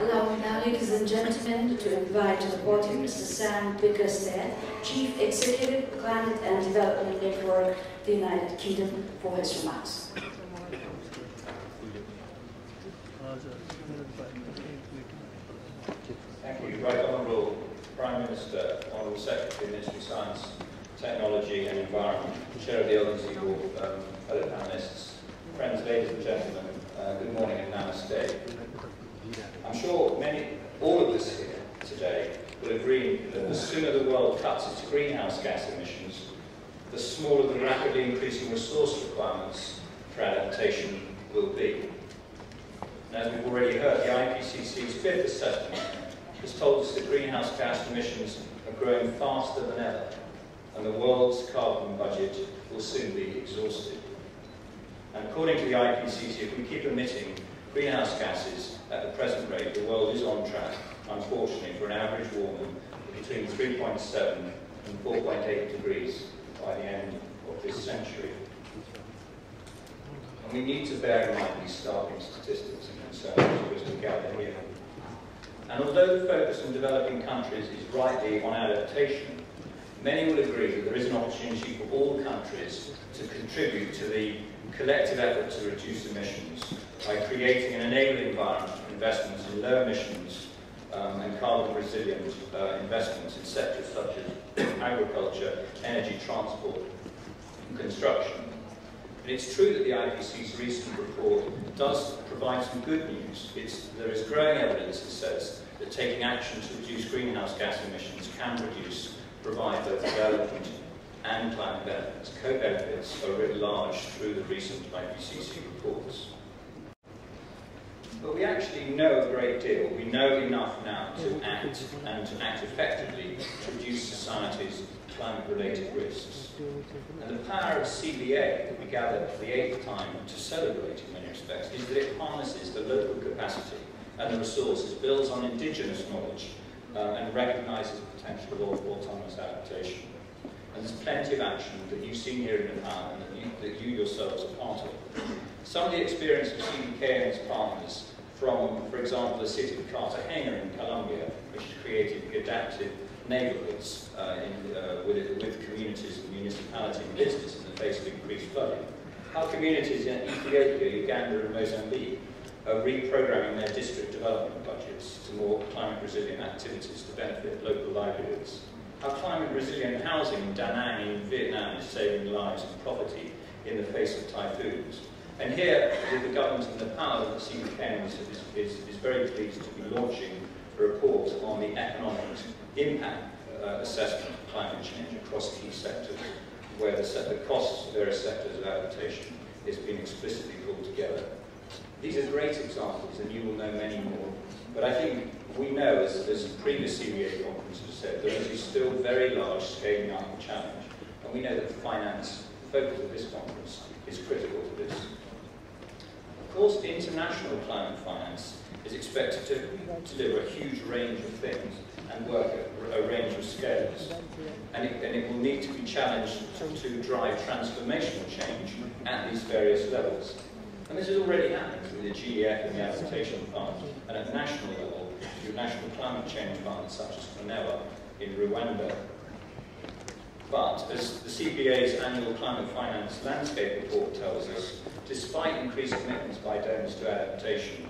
Allow me now, ladies and gentlemen, to invite to the podium Mr. Sam Bickersteth, Chief Executive, Climate and Development Network, the United Kingdom, for his remarks. Thank you. Right Honourable Prime Minister, Honourable Secretary, Ministry of Science, Technology and Environment, Chair of the LDC Board, um, fellow panellists, friends, ladies and gentlemen, uh, good morning and namaste. I'm sure many, all of us here today will agree that the sooner the world cuts its greenhouse gas emissions, the smaller the rapidly increasing resource requirements for adaptation will be. And as we've already heard, the IPCC's fifth assessment has told us that greenhouse gas emissions are growing faster than ever, and the world's carbon budget will soon be exhausted. And according to the IPCC, if we keep emitting greenhouse gases at the present rate, the world is on track, unfortunately, for an average warming between 3.7 and 4.8 degrees by the end of this century. And we need to bear in mind these startling statistics and concerns as we gather here. And although the focus on developing countries is rightly on adaptation, many will agree that there is an opportunity for all countries to contribute to the collective effort to reduce emissions by creating an enabling environment for investments in low emissions um, and carbon resilient uh, investments in sectors such as agriculture, energy, transport and construction. And it's true that the IPCC's recent report does provide some good news. It's, there is growing evidence that says that taking action to reduce greenhouse gas emissions can produce, provide both development and climate benefits. Co-benefits are writ large through the recent IPCC reports. But we actually know a great deal. We know enough now to act and to act effectively to reduce society's climate-related risks. And the power of CBA that we gathered for the eighth time to celebrate in many respects is that it harnesses the local capacity and the resources, builds on indigenous knowledge uh, and recognises the potential of autonomous adaptation. And there's plenty of action that you've seen here in Nepal and that you, that you yourselves are part of. Some of the experience of CDKN and its partners from, for example, the city of Cartagena in Colombia, which has created adapted neighbourhoods uh, in, uh, with, with communities and municipality and business in the face of increased flooding. How communities in Ethiopia, Uganda and Mozambique are reprogramming their district development budgets to more climate resilient activities to benefit local livelihoods. How climate resilient housing in Da Nang in Vietnam is saving lives and property in the face of typhoons. And here, with the government of Nepal, the CDKN is, is, is very pleased to be launching a report on the economic impact uh, assessment of climate change across key sectors, where the, the costs of various sectors of adaptation is being explicitly pulled together. These are great examples, and you will know many more. But I think we know, as, as previous CBA conferences said, there is still very large scaling up challenge. And we know that the finance, the focus of this conference, is critical to this. Course, international climate finance is expected to deliver a huge range of things and work at a range of scales. And it, and it will need to be challenged to drive transformational change at these various levels. And this is already happening through the GEF and the Adaptation Fund, and at national level, through national climate change funds such as FONERWA in Rwanda. But, as the CBA's annual climate finance landscape report tells us, despite increased commitments by donors to adaptation,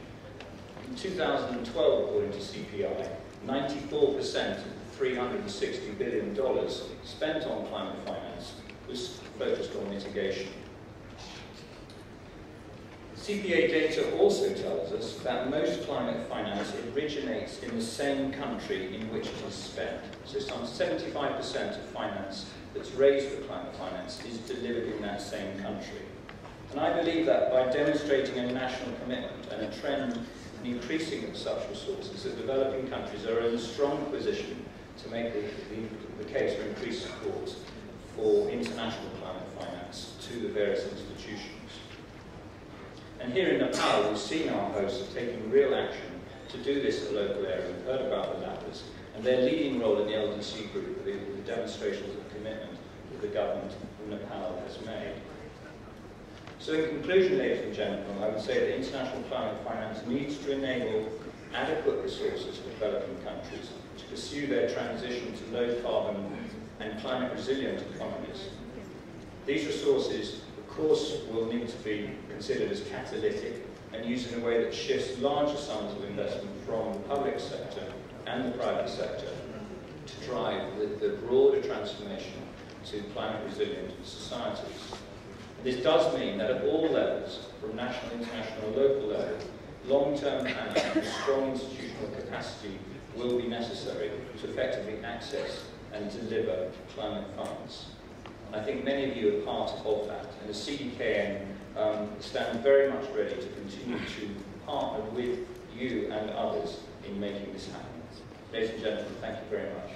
in 2012, according to CPI, 94% of the $360 billion spent on climate finance was focused on mitigation. CPI data also tells us that most climate finance originates in the same country in which it is spent. So some 75% of finance that's raised for climate finance is delivered in that same country. And I believe that by demonstrating a national commitment and a trend in increasing of such resources, that developing countries are in a strong position to make the, the, the case for increased support for international climate finance to the various institutions. And here in Nepal, we've seen our hosts taking real action to do this at the local area. We've heard about the LAPAs and their leading role in the LDC group, the, the demonstrations of commitment that the government of Nepal has made. So in conclusion, ladies and gentlemen, I would say that international climate finance needs to enable adequate resources for developing countries to pursue their transition to low carbon and climate resilient economies. These resources, course, will need to be considered as catalytic and used in a way that shifts larger sums of investment from the public sector and the private sector to drive the, the broader transformation to climate resilient societies. This does mean that at all levels, from national, international, local level, long-term planning and strong institutional capacity will be necessary to effectively access and deliver climate funds. I think many of you are part of that, and the CDKN um, stand very much ready to continue to partner with you and others in making this happen. Ladies and gentlemen, thank you very much.